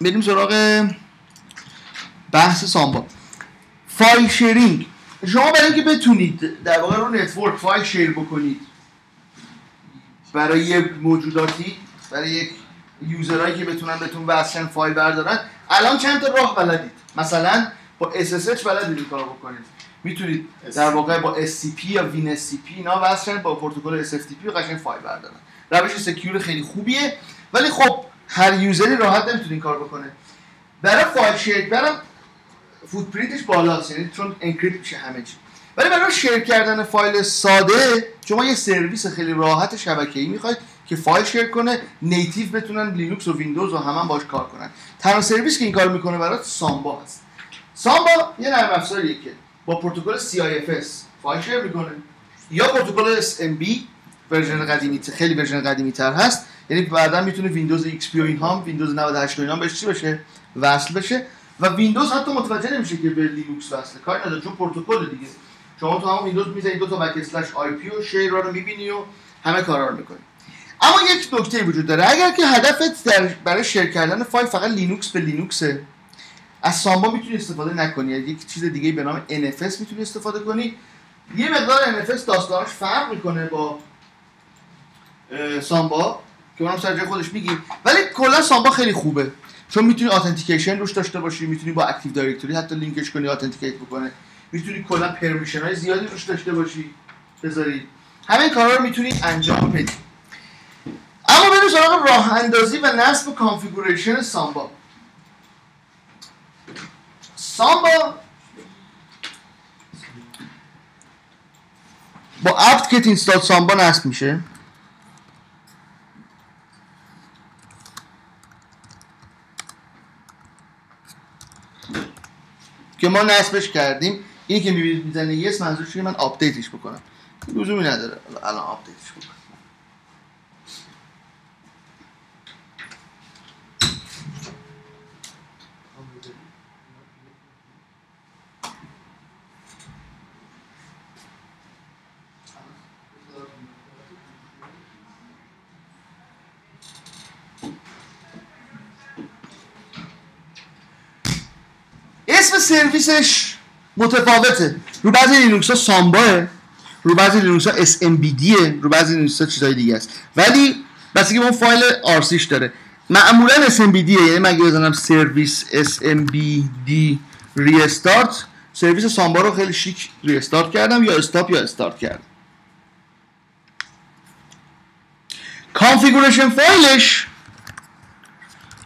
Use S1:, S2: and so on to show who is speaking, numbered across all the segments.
S1: بریم سراغ بحث Samba. file sharing. شما برای اینکه بتونید در واقع رو network file share بکنید برای موجوداتی برای یک user هایی که بتونن بهتون وصلن فایل بردارن الان چند تا راه بلدید؟ مثلا با SSH بلدید این کارو بکنید. می‌تونید در واقع با SCP یا وین اینا وصلن با پروتکل SFTP قشنگ فایل بردارن. روش secure خیلی خوبیه. ولی خب هر user ی راحت نمی‌تونه این کار بکنه. برای فایل share برای footprint ش بالاست یعنی چون encrypt میشه همه چی. ولی برای share کردن فایل ساده شما یه سرویس خیلی راحت شبکه‌ای می‌خواید که فایل share کنه native بتونن لینوکس و ویندوز و همه باش کار کنن. تنها سرویس که این کار می‌کنه برات سامبا هست. سامبا یه نرم افزاریه که با پروتکل CIFS فایل share می‌کنه. یا پروتکل SMB version قدیمی خیلی version قدیمی تر هست. یعنی بعدا می‌تونه ویندوز XP و این هم ویندوز 98 و اینا بهش چی بشه؟ وصل بشه. و ویندوز حتی متوجه نمیشه که به لینوکس وصله. کاری نداره چون پروتکل دیگه. شما تو همون ویندوز می‌زنید دو تا backslash IP و share رو می‌بینی و همه کارا رو می‌کنی. اما یک نکته وجود داره. اگر که هدفت در برای share کردن فایل فقط لینوکس به لینوکسه از سامبا می‌تونی استفاده نکنی. یک چیز دیگه به نام NFS می‌تونی استفاده کنی. یه مقدار NFS داستانش فرق می‌کنه با سامبا که اونم سر جای خودش میگیم ولی کلا سامبا خیلی خوبه. چون می‌تونی authentication روش داشته باشی می‌تونی با Active Directory حتی لینکش کنی authenticate بکنه. می‌تونی کلا permission های زیادی روش داشته باشی بذاری. همه کارا رو می‌تونی انجام بدی. اما بریم سراغ راه اندازی و نصب configuration سامبا. سامبا با apt get install samba نصب میشه. که ما نصبش کردیم. این که می‌بینید می‌زنه yes منظورش که من update ش بکنم. لزومی نداره الان update ش بکنم. اسم سرویسش متفاوته. رو بعضی لینوکس ها سامباه رو بعضی لینوکس ها SMBD رو بعضی لینوکس ها چیزای دیگه است. ولی بستگی به اون فایل rc ش داره. معمولا SMBD یعنی من اگه بزنم service SMBD restart سرویس سامبا رو خیلی شیک restart کردم یا stop یا استارت کردم. configuration فایلش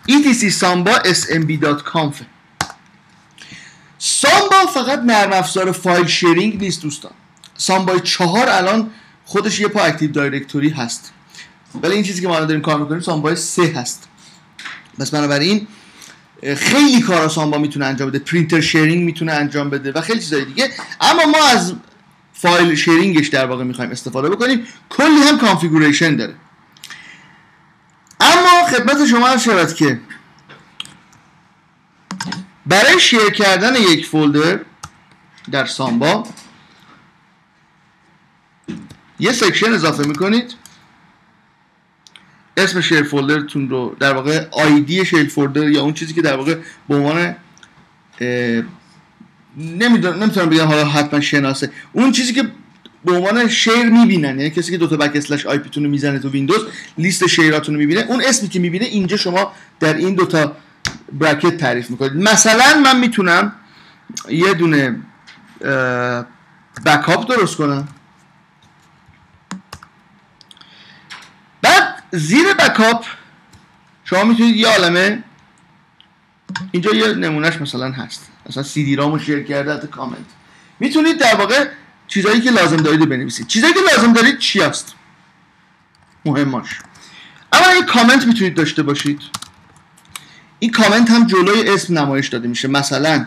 S1: etc samba smb.conf سامبا فقط نرم افزار file sharing نیست دوستان. سامبا چهار الان خودش یه پا Active Directory هست. ولی این چیزی که ما الان داریم کار می‌کنیم سامبا سه هست. پس بنابراین خیلی کارا سامبا می‌تونه انجام بده. printer sharing می‌تونه انجام بده و خیلی چیزای دیگه. اما ما از file sharing ش در واقع می‌خوایم استفاده بکنیم. کلی هم configuration داره. اما خدمت شما عرض شود که برای share کردن یک folder در سامبا یه section اضافه می‌کنید. اسم share folder تون رو در واقع ID share folder یا اون چیزی که در واقع به عنوان نمی‌دونم نمی‌تونم بگم حالا حتما شناسه. اون چیزی که به عنوان share می‌بینن یعنی کسی که دو تا backslash IP تون رو می‌زنه تو ویندوز لیست شیراتون رو می‌بینه اون اسمی که می‌بینه اینجا شما در این دو تا برکت تعریف می‌کنید. مثلا من می‌تونم یه دونه بکاپ درست کنم. بعد زیر بکاپ شما می‌تونید یه عالمه اینجا یه نمونهش مثلا هست. مثلا سی دی رامو شیر کرده کامنت. می‌تونید در واقع چیزایی که لازم دارید بنویسید. چیزایی که لازم دارید چی هست؟ مهماش اما این کامنت می‌تونید داشته باشید. این کامنت هم جلوی اسم نمایش داده میشه. مثلا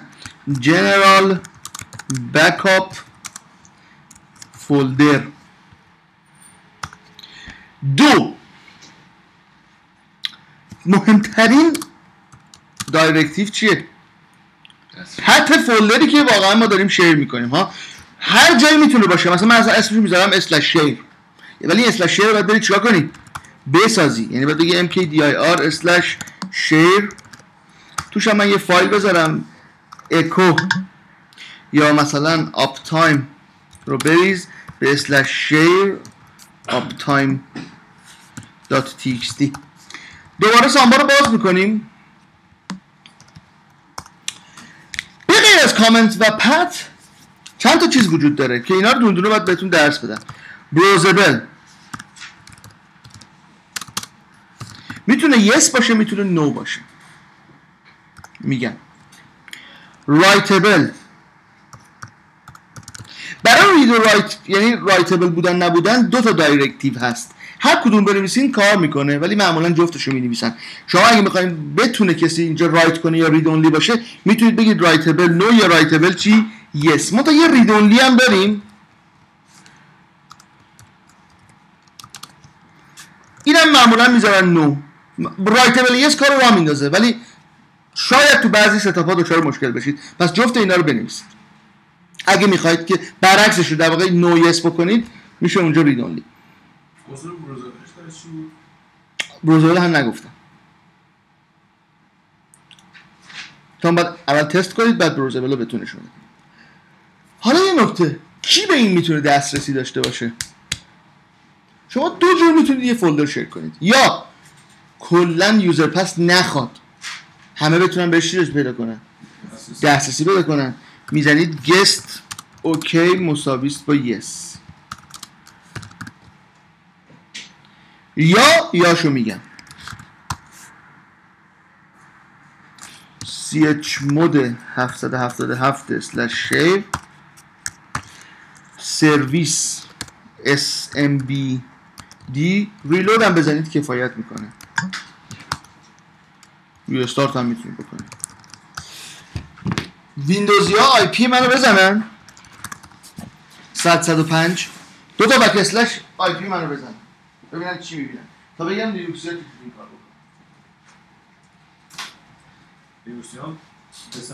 S1: general backup folder. دو. مهمترین directive چیه؟ path folder ی که واقعا ما داریم share می‌کنیم ها. هر جایی می‌تونه باشه. مثلا من اصلا اسمش می‌ذارم slash share ولی این slash share رو باید برید چیکار کنید بسازی. یعنی باید بگی mkdir slash share توش هم من یه فایل بذارم. اکو یا مثلا uptime رو بریز به slash share uptime dot txt دوباره سامبا رو باز می‌کنیم. بعد از کامنت و path چند تا چیز وجود داره که اینا رو دونه دونه باید بهتون درس بدم. browsable می‌تونه yes باشه می‌تونه no باشه. میگم writable برای read و write یعنی writable بودن نبودن دو تا directive هست. هر کدوم بنویسین کار می‌کنه ولی معمولا جفتشو می‌نویسن. شما اگه می‌خواین بتونه کسی اینجا write کنه یا read only باشه می‌تونید بگید writable no یا writable چی؟ yes ما تا یه read only هم داریم اینم معمولا می‌ذارن no writable yes کار رو را میندازه. ولی شاید تو بعضی setup ها دچار مشکل بشید. پس جفت اینا رو بنویسید. اگه می‌خواید که برعکسش رو در واقع no yes بکنید میشه اونجا رید اونلی؟ بروزول هم نگفتم. تا بعد اول تست کنید بعد بروزبل رو بتونه شونه حالا یه نکته. کی به این می‌تونه دسترسی داشته باشه؟ شما دو جور می‌تونید یه فولدر شیر کنید. یا کلا یوزر پس نخواد. همه بتونن بهش چیز پیدا کنن. دسترسی پیدا کنن. می‌زنید گست اوکی مساویست با یس یا یاشو میگم. Chmod 777 slash share. سرویس SMBD ریلود هم بزنید کفایت می‌کنه. restart هم می‌تونید بکنید ویندوزی ها IP منو بزنن. 100 105 دو تا backslash IP منو بزن ببینن چی می‌بینن. تا بگم لینوکس ها که این کار بکنن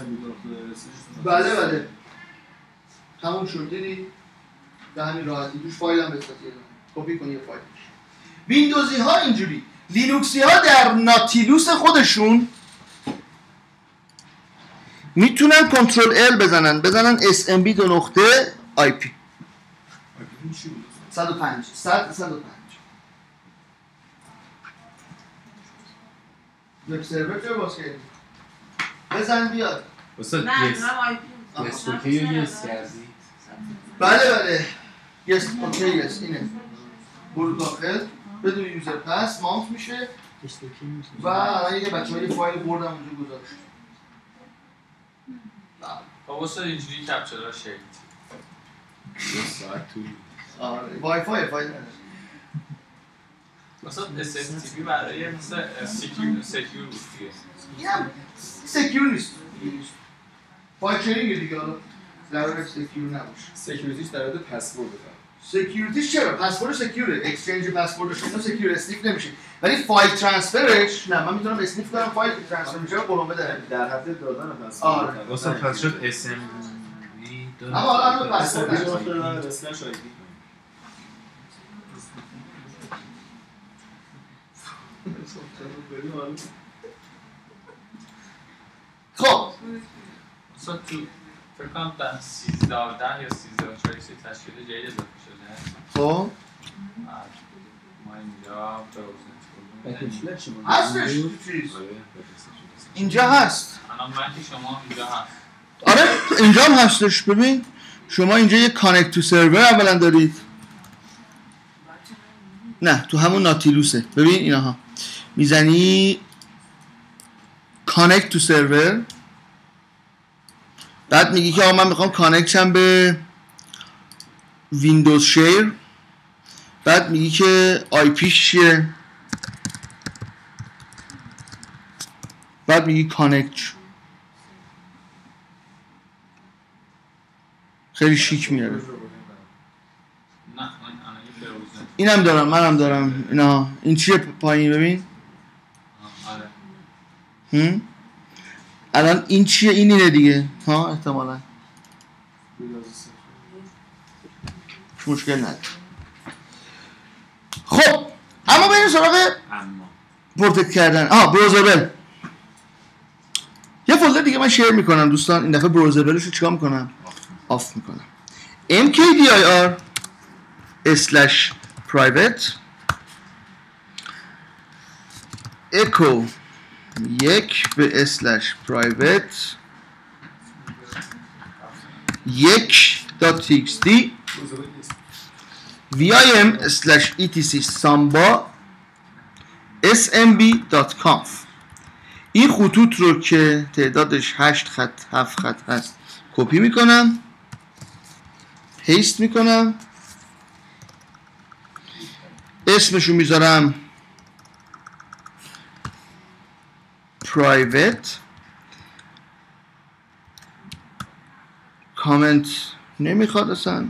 S2: بیدار رسش
S1: بله بله. تموم شد. دیدی؟ به همین راحتی. توش فایل هم بسازی کپی کنی یه فایل ویندوزی ها اینجوری. لینوکسی ها در Nautilus خودشون می‌تونن Ctrl L بزنن. بزنن SMB دو نقطه IP
S2: این چی بود؟
S1: 105 100 105 web server چه باز کردی؟ بزن بیاد.
S3: استاد yes.
S4: من
S3: IP yes OK yes کردی.
S1: بله بله. یس اوکی یس اینه. برو داخل. بدون یوزر پس ماونت میشه و الان یه بچه های فایل بردم اونجا گذاشت.
S5: بابا استاد اینجوری کپچرها شکل
S3: یه ساعت طول
S1: آره وای فای فایل
S5: مثلا SSTP برای مثل سکیور سکیور بود دیگه.
S1: اینم سکیور نیست. فایل چنینگ دیگه حالا قرار سکیور نباشه.
S6: سکیوریتیش در حد پسورد
S1: سکیوریتیش چرا؟ پسورد سکیوره اکسچنج پسوردش اینا سکیور اسنیف نمیشه. ولی فایل ترانسفرش نه من می‌تونم اسنیف کنم فایل ترانسفر میشه. رو قلمبه داره
S6: در حد دادن پسورد
S1: آره.
S3: استاد پس شد اسم
S1: اما حالا الان پسورد
S6: پسورد. اسلش
S1: خب.
S5: فکر کنم در 13 ده یا 13 چهار سی تشکیل جدید اضافه شده.
S1: خب.
S5: ما اینجا
S1: هستش. اینجا هست.
S5: الان من که شما اینجا هست.
S1: آره اینجا هم هستش. ببین شما اینجا یه کانکت تو سرور اولا دارید نه تو همون ناتیلوسه. ببین اینها. می‌زنی connect to server بعد میگی که آقا من می‌خوام connect شم به Windows share بعد میگی که IP ش چیه؟ بعد میگی connect. خیلی شیک میاره. اینم دارم منم دارم. اینا این چیه پایین ببین؟
S5: آره.
S1: هم؟ الان این چیه؟ این اینه دیگه. ها احتمالا. مشکل نداره. خب اما بریم سراغ پروتکت کردن. آها بروزبل فولدر دیگه من شیر می‌کنم دوستان. این دفعه بروزبلش رو چیکار می‌کنم؟ آف می‌کنم. Mkdir slash private echo یک به slash private. یک
S6: بزرگ نیست
S1: vim slash etc samba smb.conf این خطوط رو که تعدادش 8 خط 7 خط هست کپی می‌کنم paste می‌کنم. اسمشو می‌ذارم private. comment نمی‌خواد اصلا.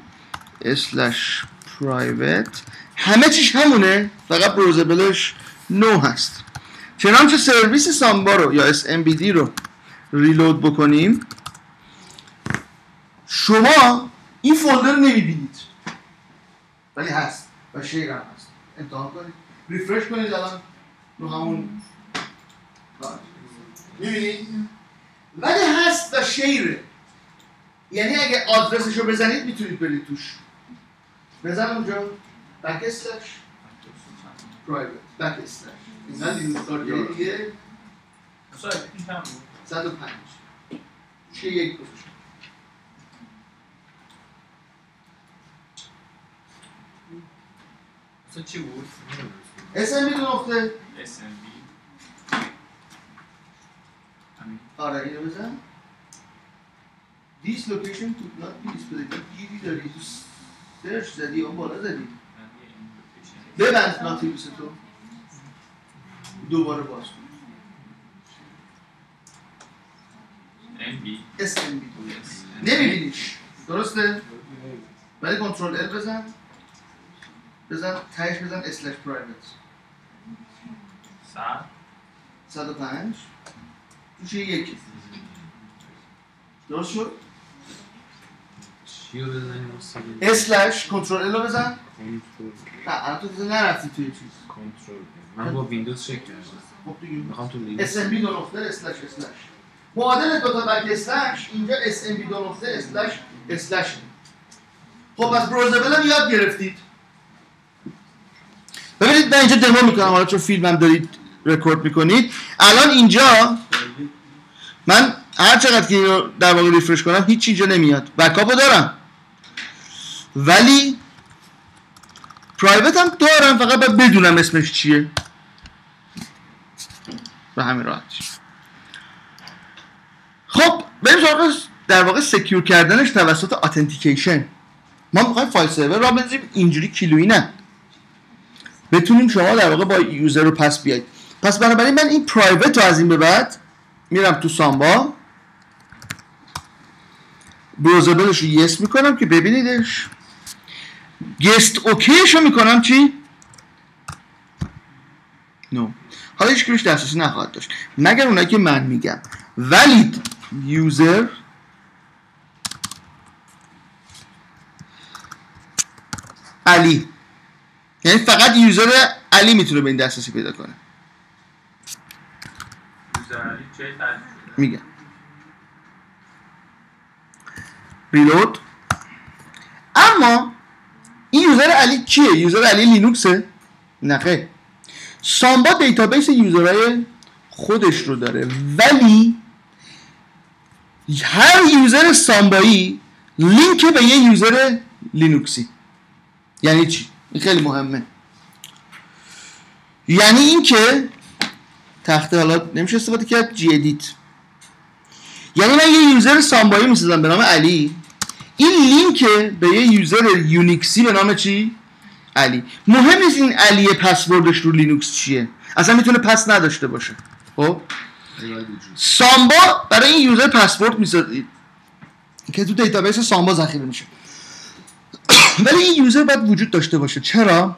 S1: slash private. همه چیش همونه. فقط browsable ش no هست. چنانچه سرویس Samba رو یا SMBD رو ریلود بکنیم. شما این فولدر رو نمی‌بینید. ولی هست. و شیر هم هست. امتحان کنید. ریفرش کنید الان. رو همون. می‌بینید ولی هست و شیره. یعنی اگه آدرسش رو بزنید می‌تونید برید توش. بزن اونجا. بک اسلش پرایوت بک اسلش اینا لینوکس کارت دیگه.
S5: سوال این چند بود.
S1: 105 چه یک گذاشت.
S5: سوال چی بود؟
S1: اسم میدون نقطه
S5: SMB همین
S1: آره اینو بزن. This location could not be displayed. گیری داری تو سرچ زدی اون بالا زدی. ببند ناتیوس تو. دوباره باز کن.
S5: MB
S1: اسم میدون نمیبینیش. درسته؟ ولی کنترل ال بزن. بزن تهش بزن اسلش پرایوت
S5: صد.
S1: 105 توش یه یکی درست شد؟ slash Ctrl L رو بزن.
S3: Ctrl.
S1: نه الان تو نرفتی توی چیز.
S3: Ctrl. من با ویندوز چک کردم.
S1: خب دیگه.
S3: می‌خوام تو Linux
S1: SMB دو نقطه slash slash. معادل دو تا backslash اینجا SMB دو نقطه slash slash. خب پس browsable هم یاد گرفتید. ببینید من اینجا دمو می‌کنم حالا چون فیلمم دارید رکورد می‌کنید. الان اینجا من هر چقدر که اینو در واقع refresh کنم هیچ اینجا نمیاد. backup و دارم. ولی private هم دارم فقط باید بدونم اسمش چیه. به همین راحتی. خب بریم سراغ در واقع secure کردنش توسط authentication ما می‌خوایم file server را بنزیم اینجوری کیلویی نه. بتونیم شما در واقع با یوزر رو پس بیاید. پس بنابراین من این پرایوت رو از این به بعد میرم تو سامبا. بروزبلش رو یس می‌کنم که ببینیدش. گست اوکیش رو می‌کنم چی؟ نو. حالا هیچ روش دسترسی نخواهد داشت. مگر اونایی که من میگم. valid user علی. یعنی فقط user علی می‌تونه به این دسترسی پیدا کنه
S5: یوزرعلی چه تعریف شده؟
S1: میگم. reload اما این user علی کیه؟ user علی لینوکسه؟ نه خیر. Samba database user های خودش رو داره. ولی هر user Samba یی لینک به یه user Linux ی. یعنی چی؟ این خیلی مهمه. یعنی اینکه تخته حالا نمیشه استفاده کرد gedit یعنی من یه user Samba یی می‌سازم به نام علی. این لینک به یه user Unix ی به نام چی؟ علی. مهم نیست این علی پسوردش رو لینوکس چیه. اصلا می‌تونه pass نداشته باشه. خب؟ Samba برای این user password می‌سازید که تو database Samba ذخیره میشه. ولی این user باید وجود داشته باشه. چرا؟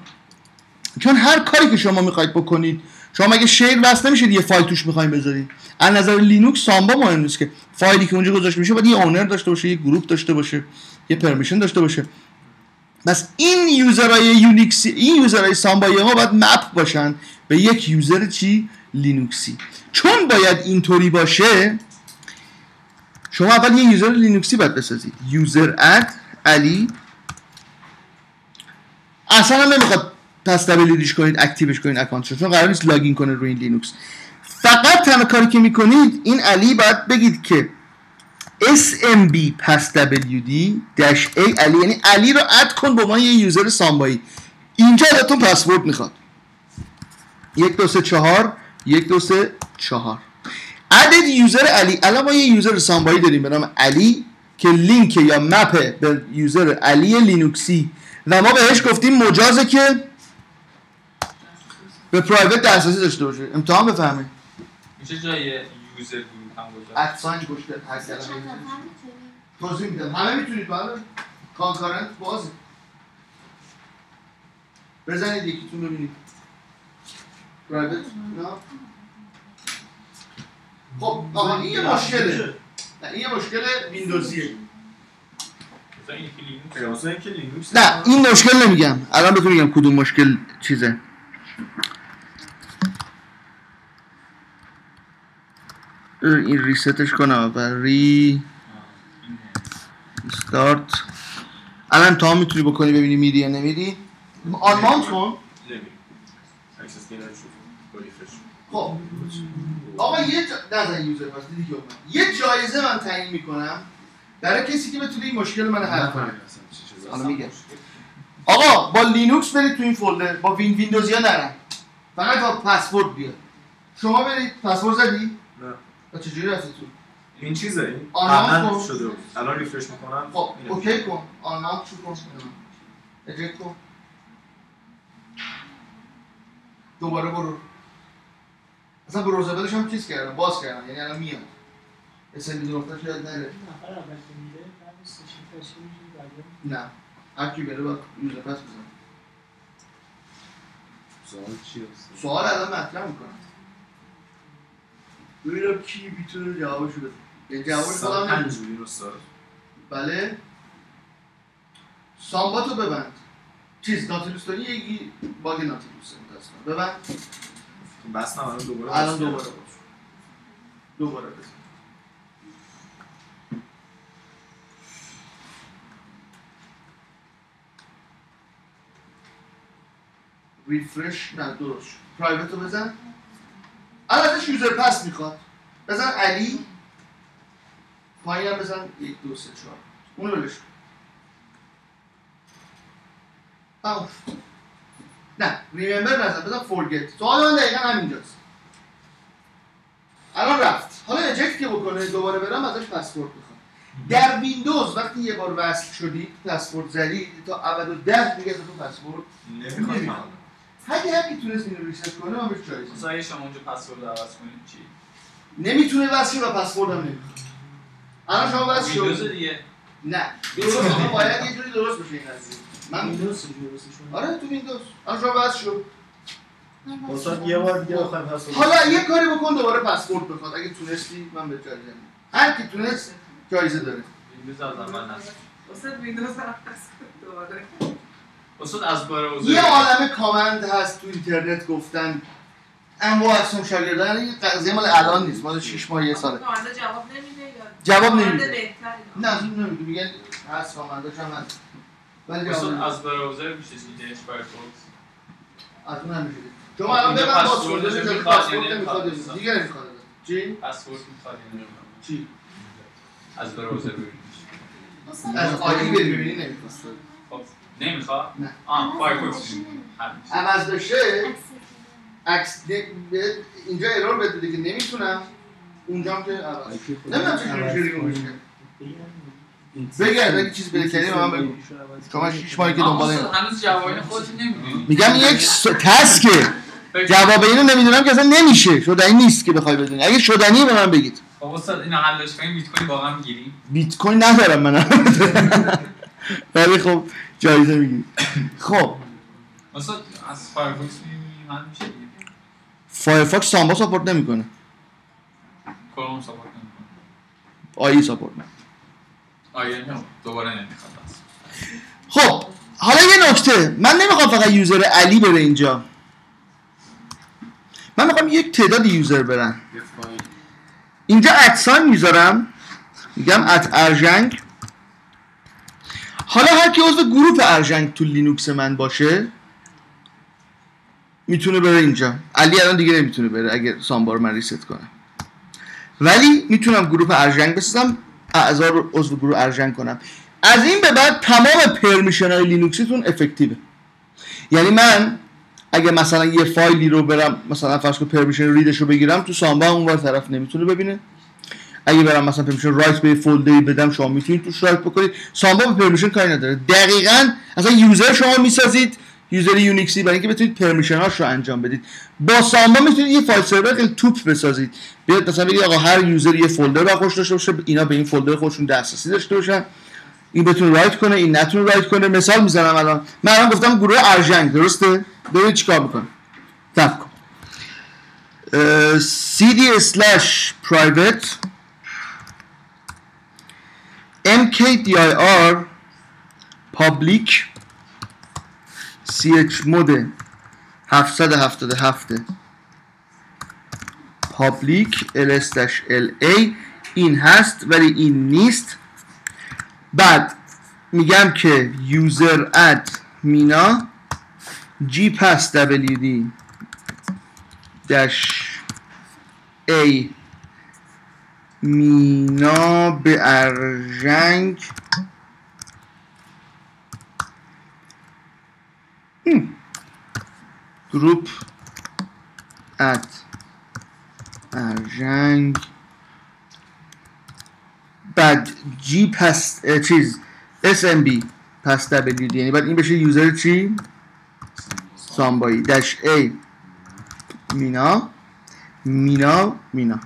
S1: چون هر کاری که شما می‌خواید بکنید شما مگه share بس نمیشه یه فایل توش می‌خوایم بذارید از نظر Linux Samba مهم نیست که فایلی که اونجا گذاشته میشه باید یه owner داشته باشه یه group داشته باشه یه permission داشته باشه. پس این user های Unix ی این user های Samba یی ما باید map باشن به یک user چی؟ لینوکسی. چون باید اینطوری باشه شما اول یه user Linux ی باید بسازید. user add علی اصلا نمی‌خواد passwd یش کنید active ش کنید account ش رو، چون قرار نیست login کنه روی این لینوکس. فقط تنها کاری که می‌کنید این علی باید بگید که smbpasswd dash a علی. یعنی علی رو add کن به ما یه user Samba یی. اینجا ازتون پسورد می‌خواد. یک دو سه چهار. یک دو سه چهار. عدد یوزر علی. الان ما یه یوزر سامبایی داریم به نام علی که لینک یا مپ به یوزر علی لینوکسی. و ما بهش گفتیم مجازه که به پرایوت دسترسی داشته باشه. امتحان بفهمید
S5: میشه جای یوزر گروپ هم گذاشت
S1: ادساین گوشته هر
S4: چند
S1: کلمه توضیح میدم. همه می‌تونید بله. کانکارنت بازه بزنید یکیتون ببینید. پرایوت نه. خب آقا این یه مشکله. نه این یه مشکل ویندوزیه
S5: لینوکس
S1: نه این مشکل نمیگم. الان بهتون میگم کدوم مشکل چیزه. این ریستش کنم و ری استارت الان تا می‌تونی بکنی ببینی میری یا نمیری؟ کن
S6: نشد با refresh
S1: خب. آقا یه جا... نزن user pass دیدی که. یه جایزه من تعیین می‌کنم برای کسی که بتونه این مشکل من حل کنه. حالا میگم. آقا با لینوکس برید تو این folder. با وین ویندوزیا نرن. فقط با پسورد بیاد. شما برید پسورد زدی؟ و چجوری رفتی تو؟
S6: این چیزه. این
S1: آنلاین
S6: قبلا. شده. بود الان refresh می‌کنم.
S1: خب OK کن. آنلاین شو کن؟ eject کن. دوباره برو. اصلا browseable ش هم چیز کردم باز کردم. یعنی الان میاد. اسم نقطه شاید نره. نه. هر کی بره با user pass بزن
S3: سوال چی هست؟
S1: سوال الان مطرح می‌کنم. ببینم کی می‌تونه جوابشو بده یه جوابش خودم نمی‌دونم
S6: استاد
S1: بله سامباتو ببند چیز ناتیلوس داری یکی باگ ناتیلوس متاسفم ببند
S6: بس الان دوباره
S1: الان دوباره. باز دوباره بزن refresh نه درست شد. private رو بزن الان ازش user pass می‌خواد. بزن علی. پایین هم بزن یک دو سه چهار. اونو ولش کن. تموم شد. نه remember نزن. بزن forget سوال من دقیقا همینجاست. الان رفت. حالا eject که بکنه دوباره برم ازش پسورد می‌خوام. در ویندوز وقتی یه بار وصل شدید پسورد زدید تا ابد ده دیگه ازتون پسورد
S6: نمی‌خواد.
S1: اگه هر کی تونست اینو reset کنه من بهش جایزه
S5: مثلا اگه شما اونجا پسورد عوض کنید چی؟
S1: نمی‌تونه وصل شه و پسورد هم نمی‌خواد الان شما وصل
S5: ویندوز
S1: شد
S5: دیگه.
S1: نه. درست آقا باید یه جوری درست بشه این قضیه. من
S7: ویندوز کنیم؟
S1: آره تو ویندوز. الان شما وصل شد
S8: یه بار دیگه بخوایم پس
S1: حالا یه کاری بکن دوباره پسورد بخواد. اگه تونستی من به جایزه میدم. هر کی تونست جایزه داره.
S5: ویندوز از اول نصب
S9: استاد ویندوز هم هست دوباره.
S5: استاد از
S1: یه عالم command هست تو اینترنت گفتن. انواع اقسام شاگردان این قضیه مال الان نیست مال 6 ماه یه ساله.
S9: command ه جواب نمیده یا
S1: جواب نمیده. نه از اون نمیگه میگن هست command هاش هم هست ولی نمیده.
S5: از browser میشه چیزش Firefox
S1: از اون هم میشه شما الان باز
S5: پسوردش
S1: شده
S5: می‌خواد
S1: پاسپورت
S5: یا
S1: نمی‌خواد.
S5: نمی‌خواد؟
S1: دیگه نمی‌خواد چی؟
S5: پسورد می‌خواد
S1: چی؟
S5: از براوزر ببینید
S1: از آیدی بری ببینی نمی‌خواد
S5: خب. نمی‌خواد
S1: نه.
S5: آه فایرفوکس میشه.
S1: عوض بشه
S4: عکس
S1: اینجا ایرور بده دیگه. نمی‌تونم. اونجا هم که عوض. نمی‌دونم چه جوری مشکل بگرد اگه چیز بده. کردی به من بگو شما شیش ماهی که دنبال این
S5: هنوز جواب اینو خودت نمی‌دونی.
S1: میگم یک تسکه. جواب اینو نمی‌دونم که اصلا نمیشه. شدنی نیست که بخوای بدونی. اگه شدنی به من بگید.
S5: خب استاد اینو حلش کنیم بیت کوین واقعا می‌گیریم
S1: بیت کوین ندارم من ولی خب جایزه می‌گیری. خب.
S5: استاد از میشه دیگه؟
S1: Firefox Samba support نمی‌کنه.
S5: Chrome support نمی‌کنه.
S1: IE support نمی‌کنه
S5: نه دوباره نمی‌خواد
S1: خب حالا یه نکته. من نمی‌خوام فقط user علی بره اینجا. من می‌خوام یک تعداد user برن. اینجا at sign می‌ذارم. میگم at ارژنگ حالا هر کی عضو گروه ارژنگ تو لینوکس من باشه می‌تونه بره اینجا. علی الان دیگه نمی‌تونه بره اگه Samba رو من reset کنم ولی می‌تونم گروه ارژنگ بسازم اعضا رو عضو گروه ارژنگ کنم. از این به بعد تمام permission های لینوکسیتون effective ه. یعنی من اگه مثلا یه فایلی رو برم مثلا فرض کن permission read ش رو بگیرم تو Samba اونور طرف نمی‌تونه ببینه. اگه برم مثلا permission write به folder ی بدم شما می‌تونید توش write بکنید. Samba به permission کاری نداره. دقیقا اصلا user شما می‌سازید. user یونیکسی برای اینکه بتونید permission هاش رو انجام بدید. با Samba می‌تونید یه file server خیلی توپ بسازید. بیاد مثلا بگید آقا هر یوزر یه فولدر با خودش داشته باشه اینا به این فولدر خودشون دسترسی داشته باشن. این بتونه رایت کنه این نتونه رایت کنه. مثال می‌زنم الان. من الان گفتم گروه ارژنگ درسته؟ ببین چیکار می‌کنه. تپ کن. cd slash private mkdir public ch مود 777 public ls-la این هست ولی این نیست بعد میگم که user add مینا g pass wd dash a مینا به ارژنگ groupadd ارژنگ بعد gpass چیز اس ام بی پس دبلیو دی. یعنی بعد این بشه user چی؟ Samba یی. dash a مینا. مینا مینا.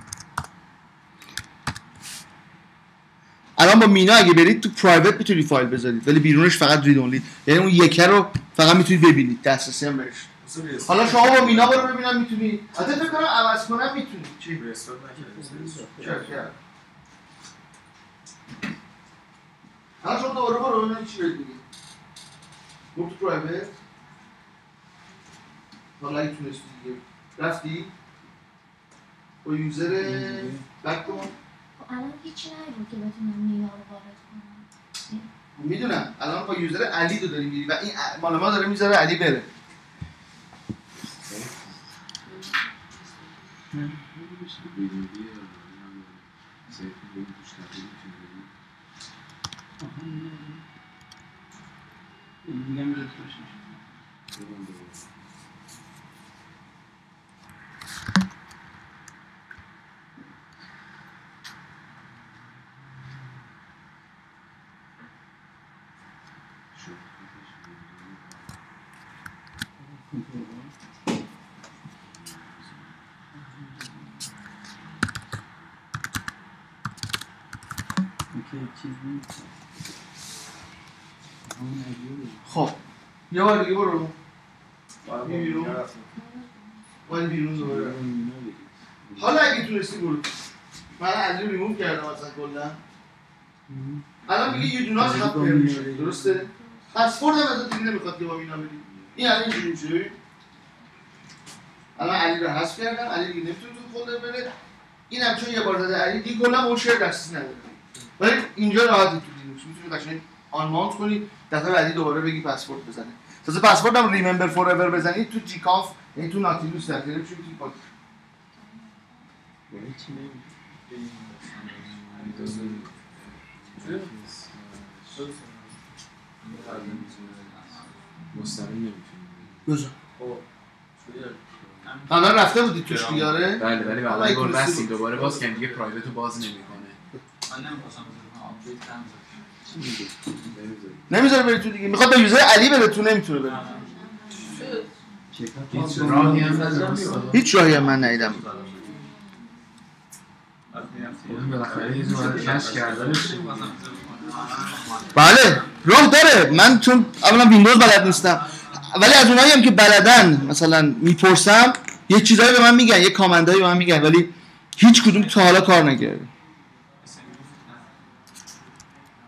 S1: الان با مینا اگه برید تو private می‌تونید فایل بذارید ولی بیرونش فقط read only یعنی اون یکه رو فقط می‌تونید ببینید دسترسی هم بهش. حالا شما با مینا برو ببینم می‌تونید حتی فکر کنم عوض کنم می‌تونید چی. الان شما دوباره برو ببینم چی بهت میگه. گفت تو پرایوت حالا اگه تونستی دیگه. رفتی؟ با یوزر بک کن
S4: الان هیچی نگو که بتونم مینا رو وارد کنم.
S1: می‌دونم. الان با یوزر علی رو داری میری و این مال ما داره می‌ذاره علی بره.
S7: میگم چیز.
S1: خب. یه بار دیگه برو.
S6: آره،
S1: بیرون. باید بیرون. دوباره. حالا اگه تونستی برو. من علی رو ریموو کردم اصلا کلا. الان میگه یه دوناس هم میشه درسته؟ پسورد هم ازت دیگه نمی‌خواد که با مینا بدی این الان اینجوری میشه. الان علی رو حذف کردم. علی دیگه نمی‌تونه تو فولدر بره. این هم چون یه بار زده علی. دیگه کلا اون share دسترسی نداره. ولی اینجا راحتی تو لینوکس می‌تونی قشنگ unmount کنی دفعه بعدی دوباره بگی پسورد بزنه. تازه پسورد هم remember forever بزنی تو GConf یعنی تو Nautilus در میشه می‌تونی پاک
S3: مستقیم نمی‌تونیم
S1: بزن.
S5: خب شده
S1: الان رفته بودی توش دیاره
S3: بله ولی
S1: حالا
S3: بعد بستیم
S1: بود.
S3: دوباره باز کردیم دیگه private رو باز نمی‌کنه
S5: من نمی‌خواستم بزنم آپدیت هم
S1: نمی‌ذاره بری تو دیگه. می‌خواد با user علی بره تو نمی‌تونه بره.
S3: هیچ راهی هم
S1: من ندیدم. بله راه داره. من چون اولا ویندوز بلد نیستم. ولی از اونایی هم که بلدن مثلا می‌پرسم یه چیزایی به من میگن یه کامندایی به من میگن ولی هیچ کدوم تا حالا کار نکرده.